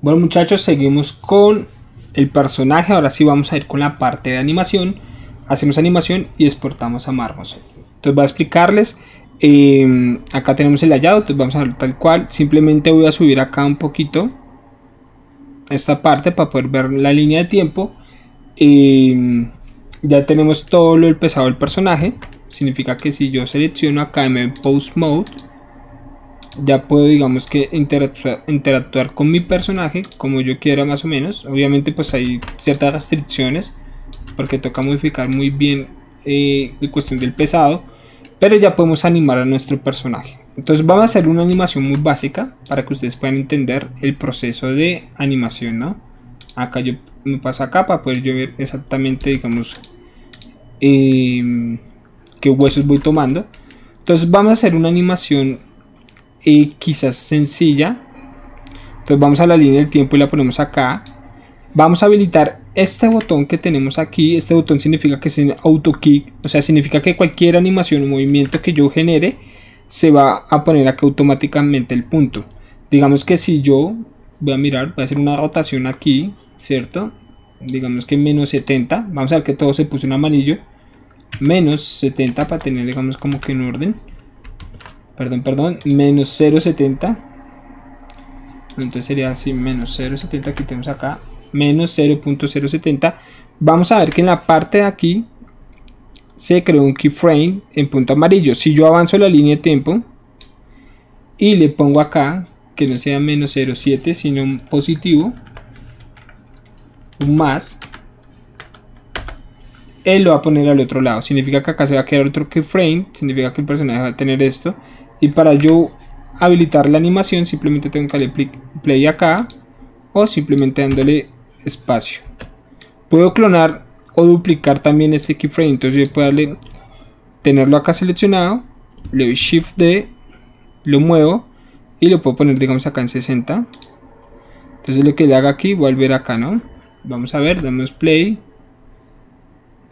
Bueno muchachos, seguimos con el personaje. Ahora sí vamos a ir con la parte de animación. Hacemos animación y exportamos a Marmos. Entonces voy a explicarles. Em, acá tenemos el hallado, entonces vamos a ver tal cual. Simplemente voy a subir acá un poquito esta parte para poder ver la línea de tiempo. Em, ya tenemos todo lo del pesado del personaje. Significa que si yo selecciono acá en Post Mode ya puedo digamos que interactuar, con mi personaje como yo quiera más o menos. Obviamente pues hay ciertas restricciones porque toca modificar muy bien eh, la cuestión del pesado pero ya podemos animar a nuestro personaje. Entonces vamos a hacer una animación muy básica para que ustedes puedan entender el proceso de animación ¿no? acá yo me paso acá para poder yo ver exactamente digamos eh, qué huesos voy tomando. Entonces vamos a hacer una animación quizás sencilla. Entonces vamos a la línea del tiempo y la ponemos acá. Vamos a habilitar este botón que tenemos aquí. Este botón significa que es auto kick, o sea, significa que cualquier animación o movimiento que yo genere se va a poner acá automáticamente el punto. Digamos que si yo voy a mirar, voy a hacer una rotación aquí, ¿cierto? Digamos que menos 70. Vamos a ver que todo se puso en amarillo. Menos 70 para tener, digamos, como que en orden perdón, perdón, menos 0.70. Entonces sería así, menos 0.70, quitemos acá, menos 0.070. Vamos a ver que en la parte de aquí se creó un keyframe en punto amarillo. Si yo avanzo la línea de tiempo y le pongo acá, que no sea menos 0.7, sino un positivo, un más, él lo va a poner al otro lado. Significa que acá se va a quedar otro keyframe, significa que el personaje va a tener esto y para yo habilitar la animación simplemente tengo que darle play acá o simplemente dándole espacio. Puedo clonar o duplicar también este keyframe entonces yo puedo darle tenerlo acá seleccionado le doy shift D lo muevo y lo puedo poner digamos acá en 60 entonces lo que le haga aquí volver acá no vamos a ver damos play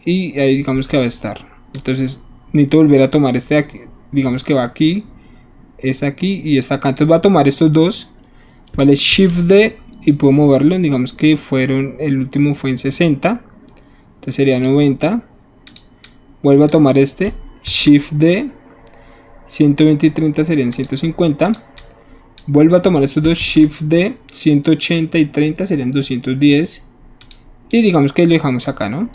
y ahí digamos que va a estar. Entonces necesito volver a tomar este aquí digamos que va aquí esta aquí y esta acá. Entonces voy a tomar estos dos, vale, Shift D y puedo moverlo. Digamos que fueron, el último fue en 60, entonces sería 90. Vuelvo a tomar este, Shift D, 120 y 30 serían 150. Vuelvo a tomar estos dos, Shift D, 180 y 30 serían 210. Y digamos que lo dejamos acá, ¿no?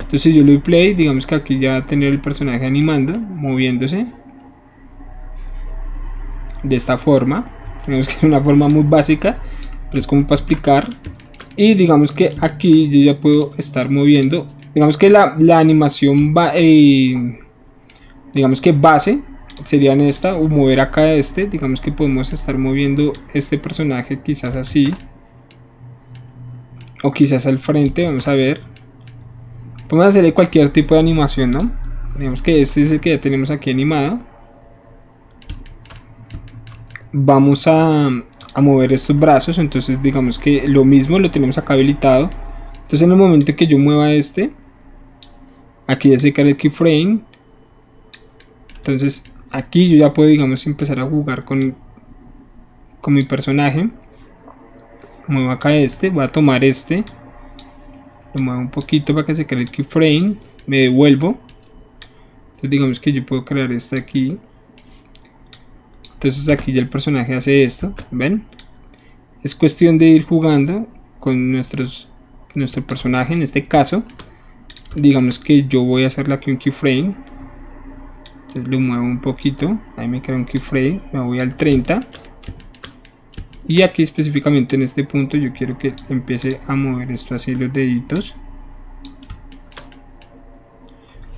Entonces yo le doy play, digamos que aquí ya va a tener el personaje animando, moviéndose de esta forma. Digamos que es una forma muy básica, pero es como para explicar. Y digamos que aquí yo ya puedo estar moviendo. Digamos que la, animación va, eh, digamos que base sería en esta o mover acá este. Digamos que podemos estar moviendo este personaje quizás así. O quizás al frente, vamos a ver. Podemos hacerle cualquier tipo de animación, ¿no? Digamos que este es el que ya tenemos aquí animado vamos a, mover estos brazos entonces digamos que lo mismo lo tenemos acá habilitado. Entonces en el momento que yo mueva este aquí ya se cae el keyframe. Entonces aquí yo ya puedo digamos empezar a jugar con con mi personaje. Muevo acá este voy a tomar este. Lo muevo un poquito para que se cree el keyframe. Me devuelvo. Entonces digamos que yo puedo crear este aquí entonces aquí ya el personaje hace esto ven es cuestión de ir jugando con nuestros nuestro personaje en este caso digamos que yo voy a hacerle aquí un keyframe entonces lo muevo un poquito ahí me queda un keyframe me voy al 30 y aquí específicamente en este punto yo quiero que empiece a mover esto así los deditos.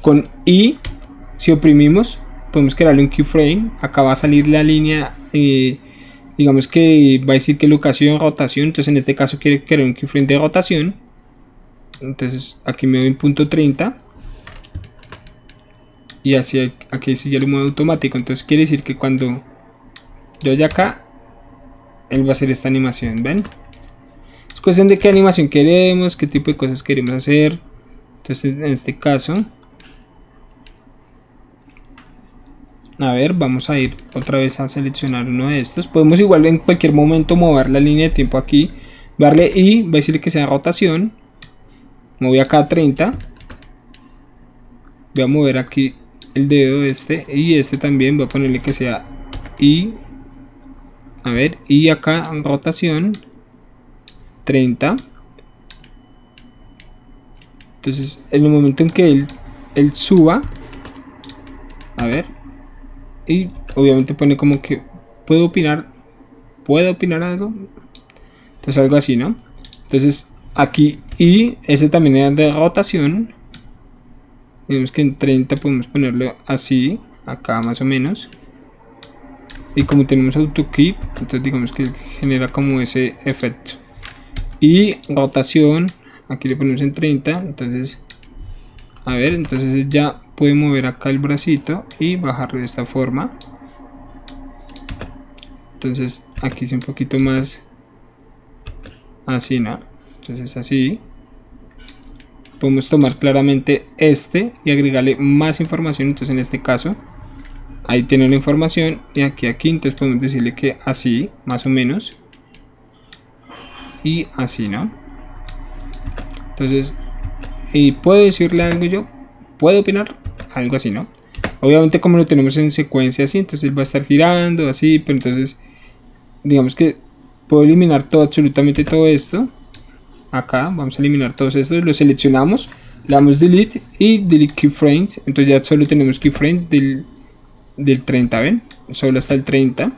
Con I si oprimimos podemos crearle un keyframe. Acá va a salir la línea eh, digamos que va a decir que locación rotación. Entonces en este caso quiere crear un keyframe de rotación. Entonces aquí me doy en punto 30 y así aquí sí ya lo muevo automático. Entonces quiere decir que cuando yo vaya acá él va a hacer esta animación ven es cuestión de qué animación queremos qué tipo de cosas queremos hacer. Entonces en este caso a ver, vamos a ir otra vez a seleccionar uno de estos. Podemos igual en cualquier momento mover la línea de tiempo aquí. Darle y voy a decirle que sea rotación. Moví acá a 30. Voy a mover aquí el dedo este y este también. Voy a ponerle que sea y. A ver, y acá rotación 30. Entonces, en el momento en que él, él suba, a ver, y obviamente pone como que puedo opinar, puedo opinar algo, entonces algo así, ¿no? Entonces, aquí, y ese también es de rotación, digamos que en 30 podemos ponerlo así, acá más o menos, y como tenemos auto keep, entonces digamos que genera como ese efecto. Y rotación, aquí le ponemos en 30 entonces a ver entonces ya puede mover acá el bracito y bajarlo de esta forma. Entonces aquí es un poquito más así no entonces así. Podemos tomar claramente este y agregarle más información. Entonces en este caso ahí tiene la información y aquí aquí. Entonces podemos decirle que así más o menos. Y así no entonces, y puedo decirle algo yo, puedo opinar, algo así, ¿no? Obviamente como lo tenemos en secuencia así, entonces va a estar girando así, pero entonces, digamos que puedo eliminar todo, absolutamente todo esto. Acá, vamos a eliminar todos estos, lo seleccionamos, le damos delete y delete keyframes, entonces ya solo tenemos keyframes del, del 30, ¿ven? Solo hasta el 30.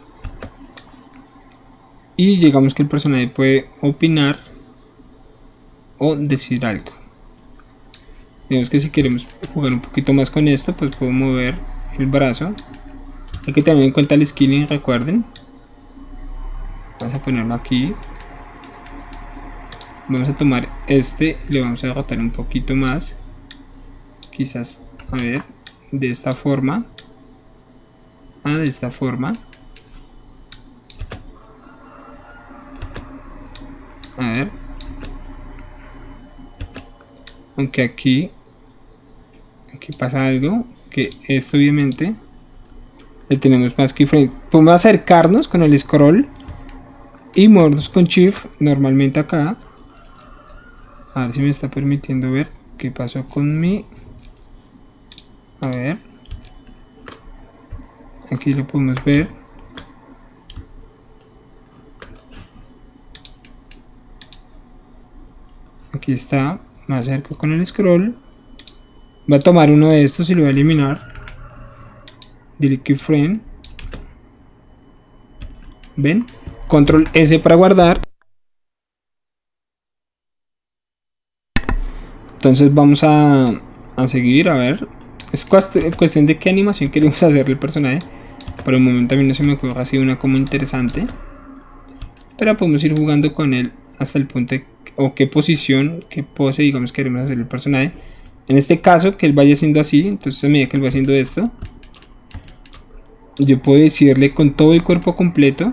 Y llegamos que el personaje puede opinar o decir algo. Digamos que si queremos jugar un poquito más con esto, pues puedo mover el brazo. Hay que tener en cuenta el skinning, recuerden. Vamos a ponerlo aquí. Vamos a tomar este, le vamos a rotar un poquito más. Quizás, a ver, de esta forma. Ah, de esta forma. A ver, aunque aquí aquí pasa algo que esto obviamente le tenemos más keyframe podemos acercarnos con el scroll y movernos con shift normalmente acá. A ver si me está permitiendo ver qué pasó con mi a ver. Aquí lo podemos ver. Aquí está me acerco con el scroll voy a tomar uno de estos y lo voy a eliminar. Delete keyframe ven control S para guardar. Entonces vamos a, a seguir a ver. Es cuestión de qué animación queremos hacerle el personaje. Por el momento también no se me ocurre así una como interesante. Pero podemos ir jugando con él hasta el punto o qué posición, qué pose, digamos, queremos hacer el personaje. En este caso, que él vaya haciendo así, entonces a medida que él va haciendo esto, yo puedo decirle con todo el cuerpo completo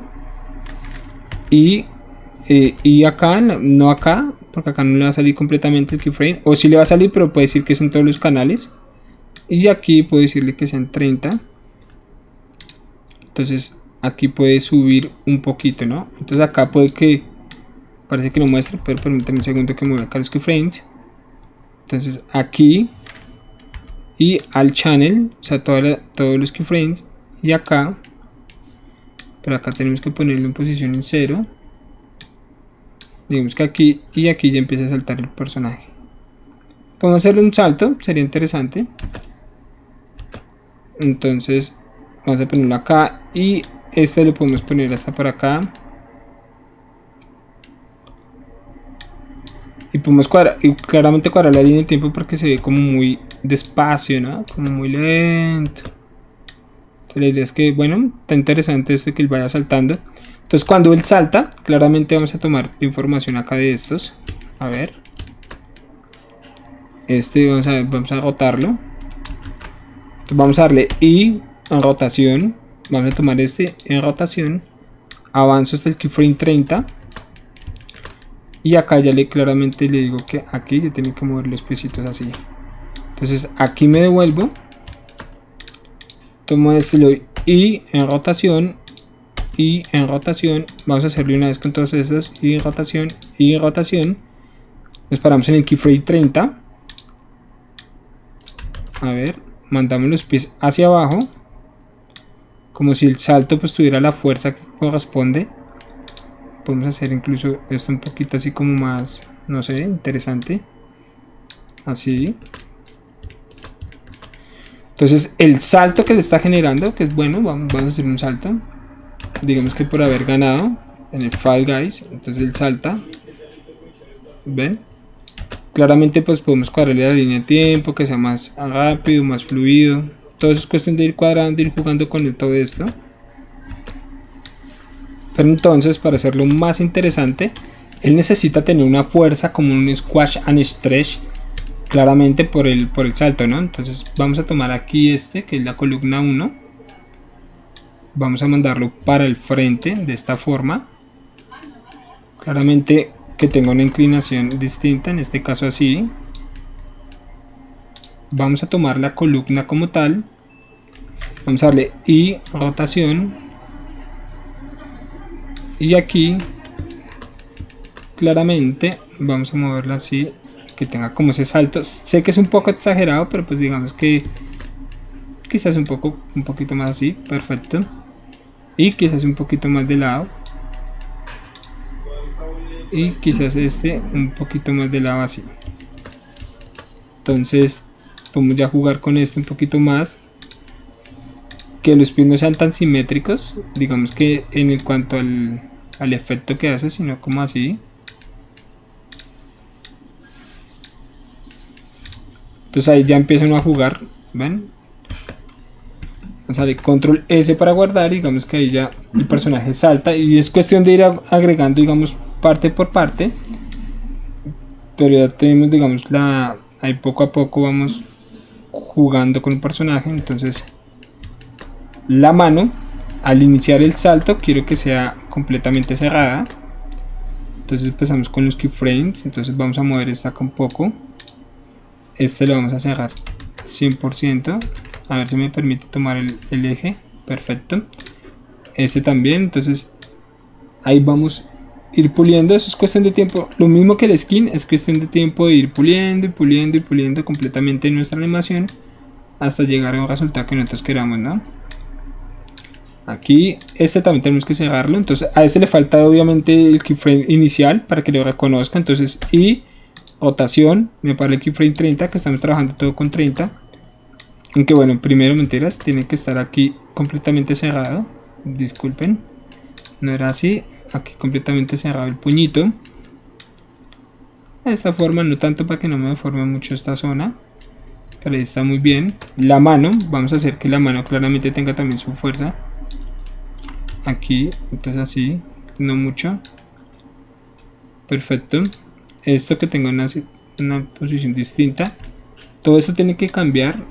y, eh, y acá, no acá, porque acá no le va a salir completamente el keyframe, o si le va a salir, pero puede decir que son todos los canales. Y aquí puedo decirle que sean 30. Entonces aquí puede subir un poquito, ¿no? Entonces acá puede que parece que no muestra, pero permítame un segundo que mueva acá los keyframes. Entonces aquí y al channel, o sea, todos los keyframes y acá, pero acá tenemos que ponerlo en posición en cero. Digamos que aquí y aquí ya empieza a saltar el personaje. Podemos hacerle un salto, sería interesante. Entonces vamos a ponerlo acá y este lo podemos poner hasta por acá. Y podemos cuadrar, y claramente cuadrar la línea de tiempo porque se ve como muy despacio, ¿no? Como muy lento. Entonces la idea es que, bueno, está interesante esto de que él vaya saltando. Entonces cuando él salta, claramente vamos a tomar información acá de estos. A ver. Este vamos a, vamos a rotarlo. Entonces vamos a darle I en rotación. Vamos a tomar este en rotación. Avanzo hasta el keyframe 30 y acá ya le claramente le digo que aquí ya tiene que mover los piecitos así. Entonces aquí me devuelvo tomo este lo y en rotación y en rotación vamos a hacerlo una vez con todos estos y rotación y rotación. Nos paramos en el keyframe 30 a ver mandamos los pies hacia abajo como si el salto pues tuviera la fuerza que corresponde podemos hacer incluso esto un poquito así como más no sé interesante. Así. Entonces el salto que le está generando que es bueno vamos, a hacer un salto. Digamos que por haber ganado en el Fall Guys entonces él salta. Ven claramente pues podemos cuadrarle la línea de tiempo que sea más rápido más fluido. Todo eso es cuestión de ir cuadrando, ir jugando con todo esto. Pero entonces, para hacerlo más interesante, él necesita tener una fuerza como un squash and stretch, claramente por el, por el salto, ¿no? Entonces vamos a tomar aquí este, que es la columna 1. Vamos a mandarlo para el frente de esta forma. Claramente que tenga una inclinación distinta, en este caso así vamos a tomar la columna como tal vamos a darle y rotación y aquí claramente vamos a moverla así que tenga como ese salto. Sé que es un poco exagerado pero pues digamos que quizás un poco un poquito más así perfecto. Y quizás un poquito más de lado. Y quizás este un poquito más de lado así. Entonces podemos ya jugar con esto un poquito más que los pies no sean tan simétricos digamos que en el cuanto al, al efecto que hace sino como así. Entonces ahí ya empiezan a jugar ven sale control S para guardar digamos que ahí ya el personaje salta y es cuestión de ir agregando digamos parte por parte. Pero ya tenemos digamos la ahí poco a poco vamos jugando con el personaje entonces la mano. Al iniciar el salto quiero que sea completamente cerrada. Entonces empezamos con los keyframes. Entonces vamos a mover esta con poco. Este lo vamos a cerrar 100% a ver si me permite tomar el, eje. Perfecto. Este también. Entonces ahí vamos ir puliendo, eso es cuestión de tiempo. Lo mismo que el skin, es cuestión de tiempo de ir puliendo y puliendo y puliendo completamente nuestra animación hasta llegar a un resultado que nosotros queramos, ¿no? Aquí, este también tenemos que cerrarlo, entonces a este le falta obviamente el keyframe inicial para que lo reconozca, entonces y rotación, me para el keyframe 30, que estamos trabajando todo con 30. Aunque bueno, primero mentiras, tiene que estar aquí completamente cerrado, disculpen, no era así, aquí completamente cerrado el puñito. De esta forma no tanto para que no me deforme mucho esta zona pero ahí está muy bien. La mano vamos a hacer que la mano claramente tenga también su fuerza aquí entonces así no mucho perfecto esto que tengo en una, posición distinta todo esto tiene que cambiar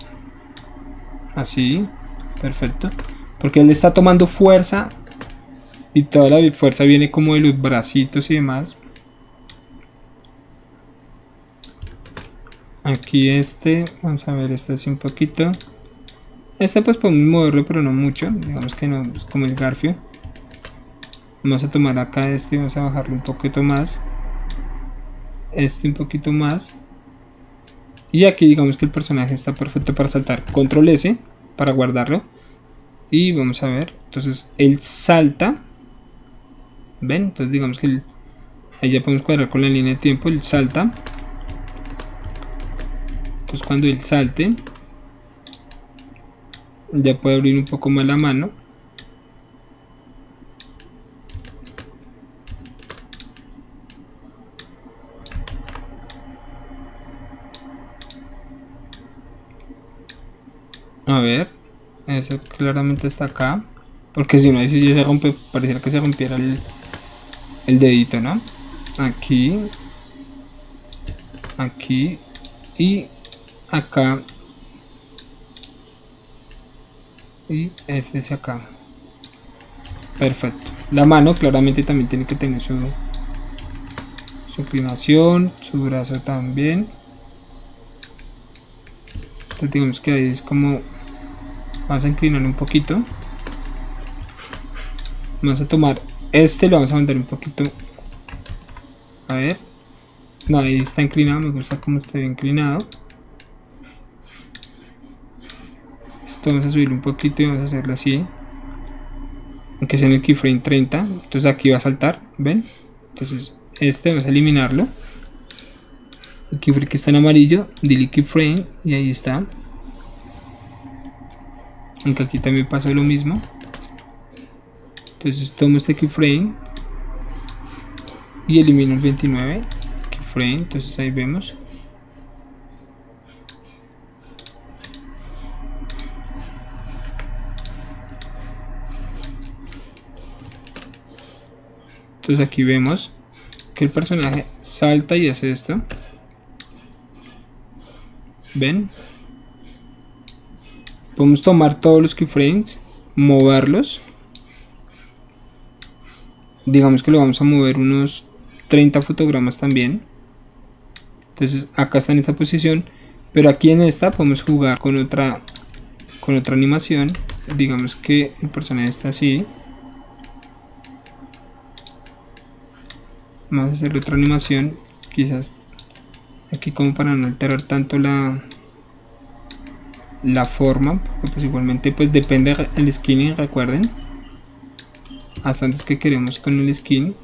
así perfecto porque él está tomando fuerza y toda la fuerza viene como de los bracitos y demás. Aquí este, vamos a ver este así un poquito. Este pues podemos moverlo pero no mucho, digamos que no, es como el garfio. Vamos a tomar acá este vamos a bajarlo un poquito más. Este un poquito más. Y aquí digamos que el personaje está perfecto para saltar. Control S para guardarlo. Y vamos a ver, entonces él salta ven entonces digamos que ahí ya podemos cuadrar con la línea de tiempo el salta entonces cuando él salte ya puede abrir un poco más la mano a ver eso claramente está acá porque si no ahí ya se rompe pareciera que se rompiera el, el dedito, ¿no? Aquí, aquí y acá y este es acá. Perfecto. La mano claramente también tiene que tener su, su inclinación, su brazo también. Entonces digamos que ahí es como vamos a inclinarlo un poquito. Vamos a tomar este lo vamos a mandar un poquito. A ver. No ahí está inclinado me gusta como está inclinado. Esto vamos a subir un poquito y vamos a hacerlo así. Aunque sea en el keyframe 30 entonces aquí va a saltar ven entonces este vamos a eliminarlo. El keyframe que está en amarillo delete keyframe y ahí está aunque aquí también pasó lo mismo. Entonces tomo este keyframe y elimino el 29 keyframe. Entonces ahí vemos. Entonces aquí vemos que el personaje salta y hace esto. Ven podemos tomar todos los keyframes moverlos. Digamos que lo vamos a mover unos 30 fotogramas también. Entonces acá está en esta posición pero aquí en esta podemos jugar con otra con otra animación. Digamos que el personaje está así. Vamos a hacer otra animación quizás aquí como para no alterar tanto la la forma porque pues igualmente pues depende del skinning recuerden hasta antes que queremos con el skin.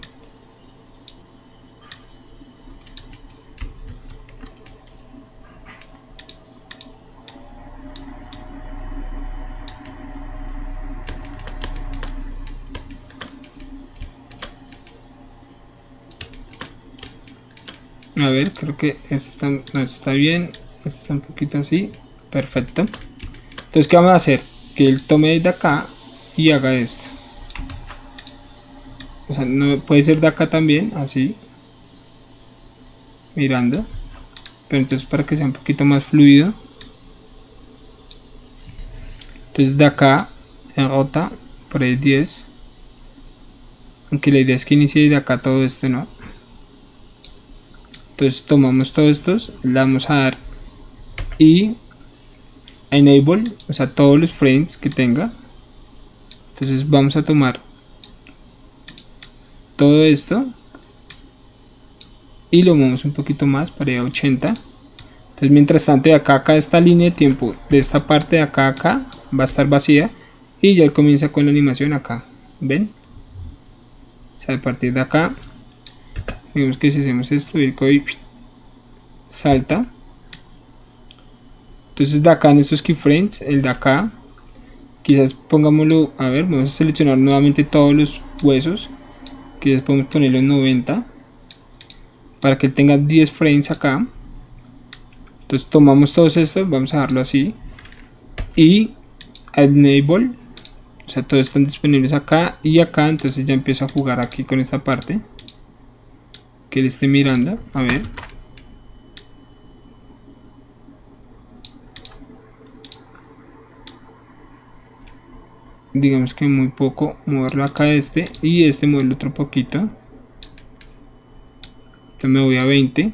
A ver creo que este está, no, está bien este está un poquito así perfecto. Entonces qué vamos a hacer que él tome de acá y haga esto. O sea no puede ser de acá también así. Mirando. Pero entonces para que sea un poquito más fluido. Entonces de acá en rota por ahí 10 aunque la idea es que inicie de acá todo esto no entonces tomamos todos estos le vamos a dar y enable o sea todos los frames que tenga. Entonces vamos a tomar todo esto y lo movemos un poquito más para ir a 80 entonces mientras tanto de acá acá esta línea de tiempo de esta parte de acá acá va a estar vacía y ya comienza con la animación acá. Ven o sea a partir de acá digamos que si hacemos esto y salta entonces de acá en estos keyframes el de acá quizás pongámoslo a ver vamos a seleccionar nuevamente todos los huesos quizás podemos ponerlo en 90 para que tenga 10 frames acá entonces tomamos todos estos vamos a dejarlo así y enable o sea todos están disponibles acá y acá entonces ya empiezo a jugar aquí con esta parte que él esté mirando. A ver. Digamos que muy poco. Moverlo acá este. Y este moverlo otro poquito. Entonces me voy a 20.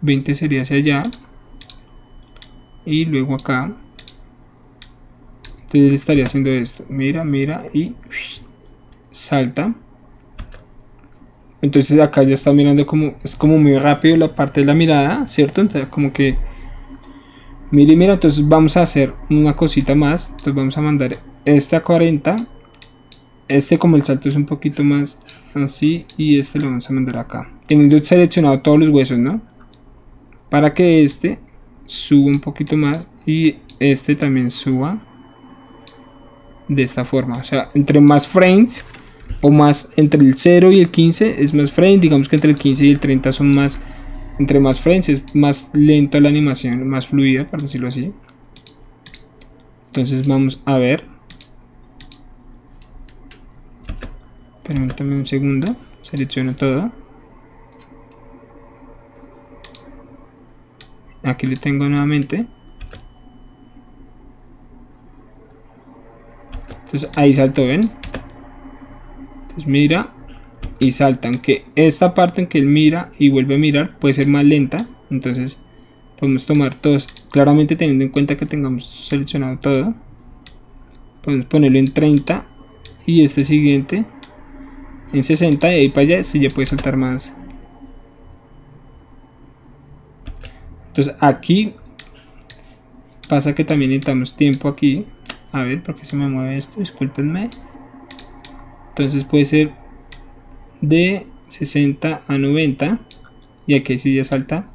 20 sería hacia allá. Y luego acá. Entonces estaría haciendo esto. Mira, mira y salta. Entonces acá ya está mirando como, es como muy rápido la parte de la mirada, ¿cierto? Entonces como que, mire, mira, entonces vamos a hacer una cosita más. Entonces vamos a mandar este a 40. Este como el salto es un poquito más así y este lo vamos a mandar acá. Teniendo seleccionado todos los huesos, ¿no? Para que este suba un poquito más y este también suba de esta forma. O sea, entre más frames o más entre el 0 y el 15 es más frame, digamos que entre el 15 y el 30 son más, entre más frames es más lento la animación, más fluida, por decirlo así. Entonces vamos a ver. Permítame un segundo, selecciono todo. Aquí lo tengo nuevamente. Entonces ahí saltó, ¿ven? Pues mira y saltan que esta parte en que él mira y vuelve a mirar puede ser más lenta entonces podemos tomar todos claramente teniendo en cuenta que tengamos seleccionado todo podemos ponerlo en 30 y este siguiente en 60 y ahí para allá si ya puede saltar más. Entonces aquí pasa que también necesitamos tiempo aquí. A ver por qué se me mueve esto discúlpenme. Entonces puede ser de 60 a 90 y aquí si ya salta.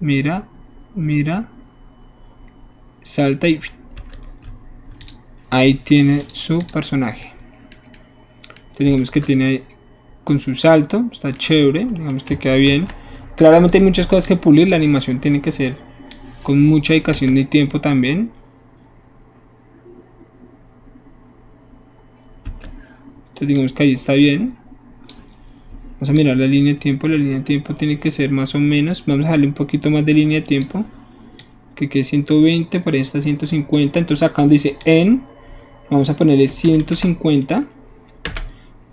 Mira mira. Salta y ahí tiene su personaje. Entonces digamos que tiene con su salto está chévere digamos que queda bien. Claramente hay muchas cosas que pulir la animación tiene que ser con mucha dedicación de tiempo también entonces digamos que ahí está bien Vamos a mirar la línea de tiempo. La línea de tiempo tiene que ser más o menos. Vamos a darle un poquito más de línea de tiempo. Que quede 120, por ahí está 150. Entonces acá donde dice en, vamos a ponerle 150.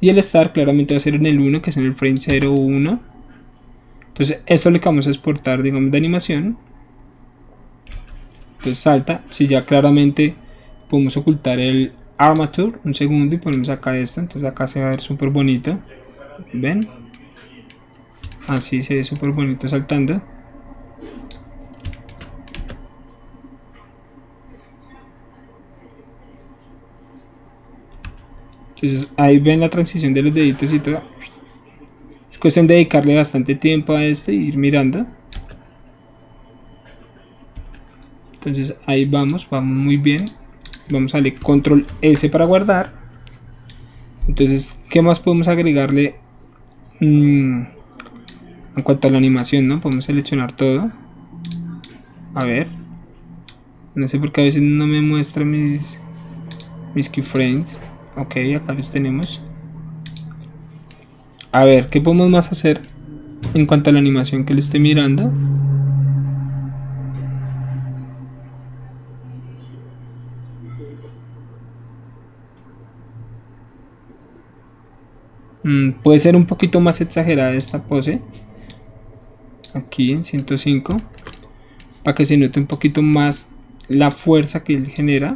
Y el start claramente va a ser en el 1, que es en el frame 0 1. Entonces esto es lo que vamos a exportar, digamos, de animación. Entonces salta. Si ya claramente podemos ocultar el armature, un segundo y ponemos acá esto. Entonces acá se va a ver súper bonito. ¿Ven? Así se ve súper bonito saltando. Entonces ahí ven la transición de los deditos y todo. Es cuestión de dedicarle bastante tiempo a este y ir mirando. Entonces ahí vamos, vamos muy bien. Vamos a darle control S para guardar. Entonces, ¿qué más podemos agregarle Mm, en cuanto a la animación, ¿no? Podemos seleccionar todo. A ver. No sé por qué a veces no me muestra mis, mis keyframes. Ok, acá los tenemos. A ver, ¿qué podemos más hacer en cuanto a la animación que le esté mirando? Mm, puede ser un poquito más exagerada esta pose. Aquí en 105. Para que se note un poquito más la fuerza que él genera.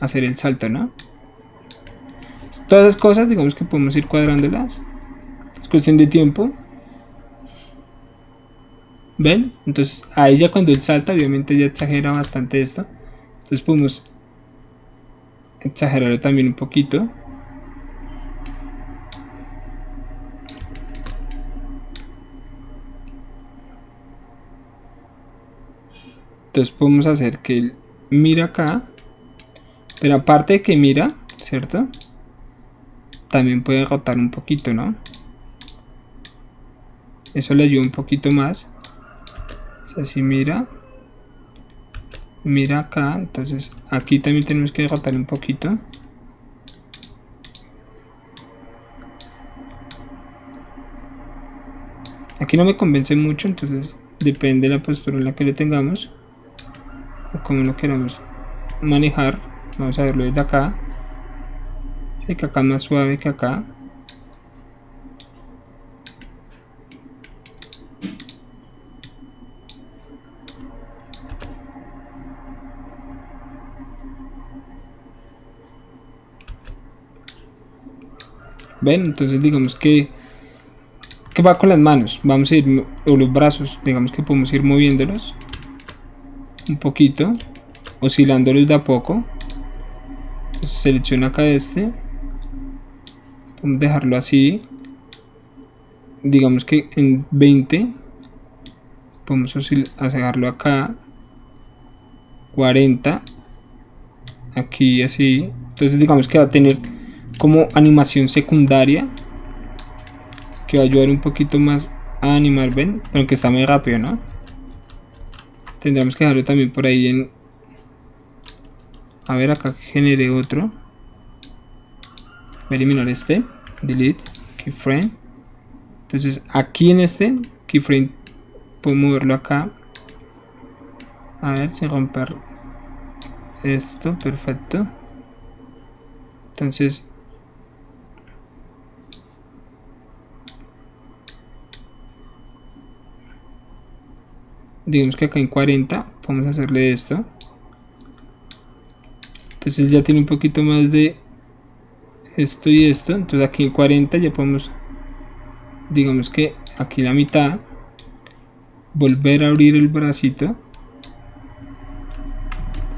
Hacer el salto, ¿no? Todas esas cosas, digamos que podemos ir cuadrándolas. Es cuestión de tiempo. ¿Ven? Entonces ahí ya cuando él salta, obviamente ya exagera bastante esto. Entonces podemos exagerarlo también un poquito. Entonces podemos hacer que él mira acá. Pero aparte de que mira, ¿cierto? También puede rotar un poquito, ¿no? Eso le ayuda un poquito más. O sea, si mira. Mira acá. Entonces aquí también tenemos que rotar un poquito. Aquí no me convence mucho, entonces depende de la postura en la que le tengamos como lo queremos manejar vamos a verlo desde acá. Que acá es más suave que acá. Ven entonces digamos que que va con las manos. Vamos a ir o los brazos digamos que podemos ir moviéndolos un poquito, oscilándolos de a poco. selecciona acá este. Vamos a dejarlo así. Digamos que en 20. Podemos dejarlo acá. 40. Aquí así. Entonces digamos que va a tener como animación secundaria. Que va a ayudar un poquito más a animar, ven. Pero que está muy rápido, ¿no? Tendremos que dejarlo también por ahí en... A ver, acá genere otro. Voy a eliminar este. Delete. Keyframe. Entonces aquí en este keyframe puedo moverlo acá. A ver, sin romper esto. Perfecto. Entonces digamos que acá en 40 vamos a hacerle esto. Entonces ya tiene un poquito más de esto y esto. Entonces aquí en 40 ya podemos digamos que aquí la mitad volver a abrir el bracito.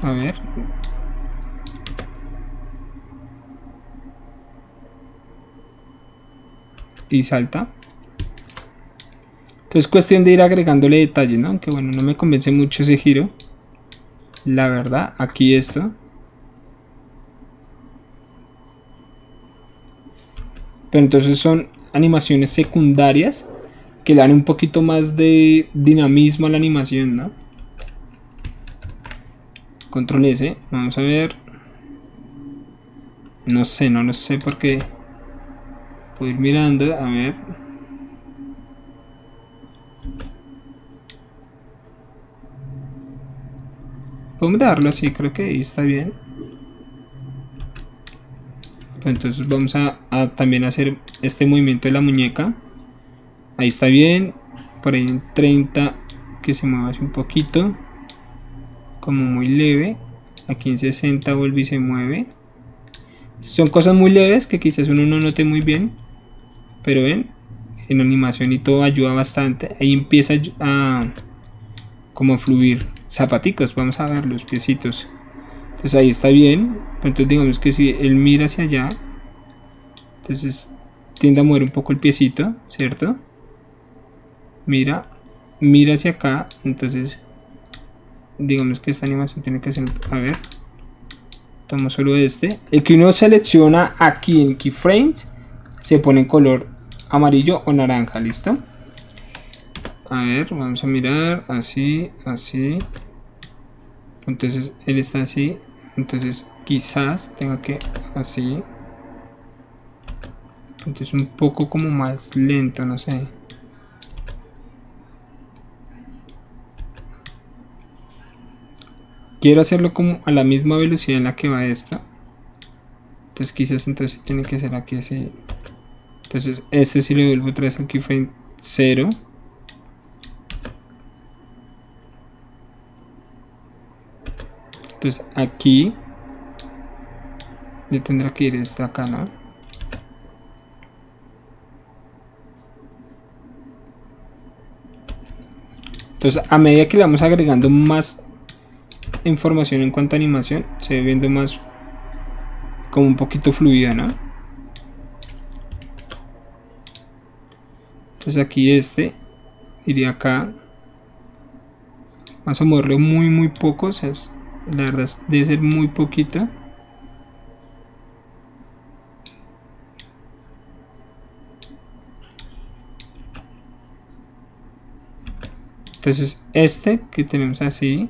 A ver. Y salta entonces cuestión de ir agregándole detalles ¿no? aunque bueno no me convence mucho ese giro la verdad aquí esto pero entonces son animaciones secundarias que le dan un poquito más de dinamismo a la animación, ¿no? Control S, vamos a ver. No sé, no lo sé porque puedo ir mirando, a ver. Podemos darlo así, creo que ahí está bien. Entonces vamos a, también hacer este movimiento de la muñeca. Ahí está bien. Por ahí en 30 que se mueva así un poquito. Como muy leve. Aquí en 60 vuelve y se mueve. Son cosas muy leves que quizás uno no note muy bien. Pero ven en animación y todo ayuda bastante. Ahí empieza a como fluir zapaticos vamos a ver los piecitos. Entonces ahí está bien. Entonces digamos que si él mira hacia allá entonces tiende a mover un poco el piecito cierto mira mira hacia acá entonces digamos que esta animación tiene que ser a ver tomo solo este. El que uno selecciona aquí en keyframes se pone en color amarillo o naranja listo a ver vamos a mirar así así entonces él está así. Entonces quizás tenga que así. Entonces un poco como más lento no sé. Quiero hacerlo como a la misma velocidad en la que va esta. Entonces quizás entonces tiene que ser aquí así. Entonces este si le vuelvo otra vez al keyframe 0 entonces aquí yo tendrá que ir esta acá no entonces a medida que le vamos agregando más información en cuanto a animación se ve viendo más como un poquito fluida no entonces aquí este iría acá vamos a moverlo muy muy poco o sea es la verdad debe ser muy poquita. Entonces este que tenemos así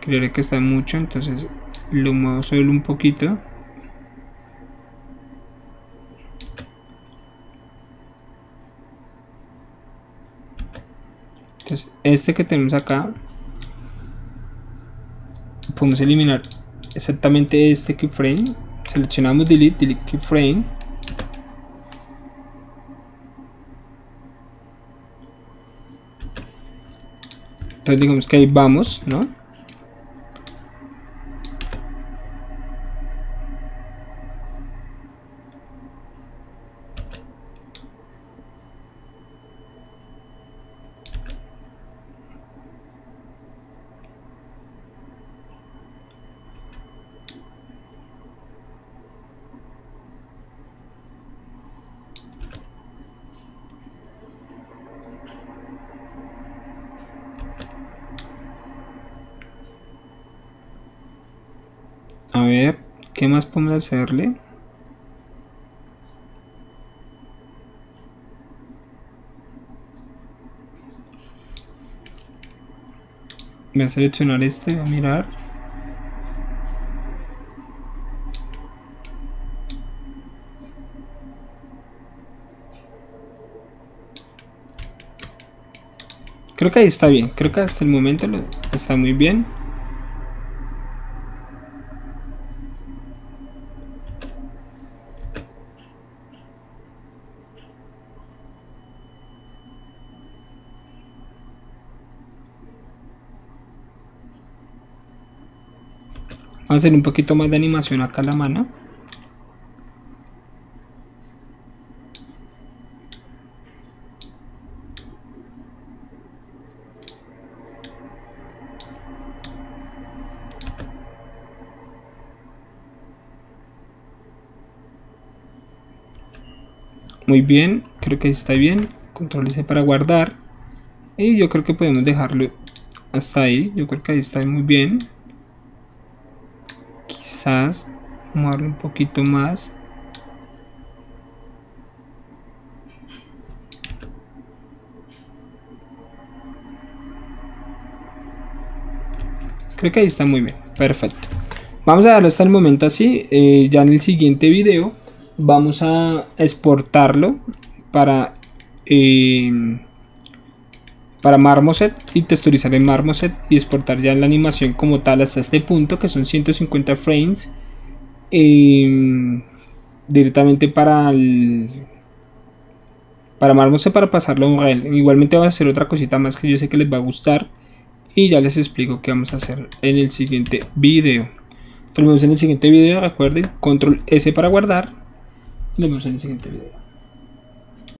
creo que está mucho entonces lo muevo solo un poquito. Entonces este que tenemos acá podemos eliminar exactamente este keyframe seleccionamos delete, delete keyframe entonces digamos que ahí vamos ¿no? A ver, ¿qué más podemos hacerle? Voy a seleccionar este, voy a mirar. Creo que ahí está bien, creo que hasta el momento está muy bien. Vamos a hacer un poquito más de animación acá la mano. Muy bien, creo que está bien. Control C para guardar. Y yo creo que podemos dejarlo hasta ahí. Yo creo que ahí está muy bien. Quizás moverlo un poquito más. Creo que ahí está muy bien. Perfecto. Vamos a darlo hasta el momento así. Eh, ya en el siguiente video vamos a exportarlo para eh, para Marmoset y texturizar en Marmoset y exportar ya la animación como tal hasta este punto que son 150 frames eh, directamente para el para Marmoset para pasarlo a Unreal igualmente va a hacer otra cosita más que yo sé que les va a gustar y ya les explico qué vamos a hacer en el siguiente video. Nos vemos en el siguiente video recuerden control S para guardar. Nos vemos en el siguiente video.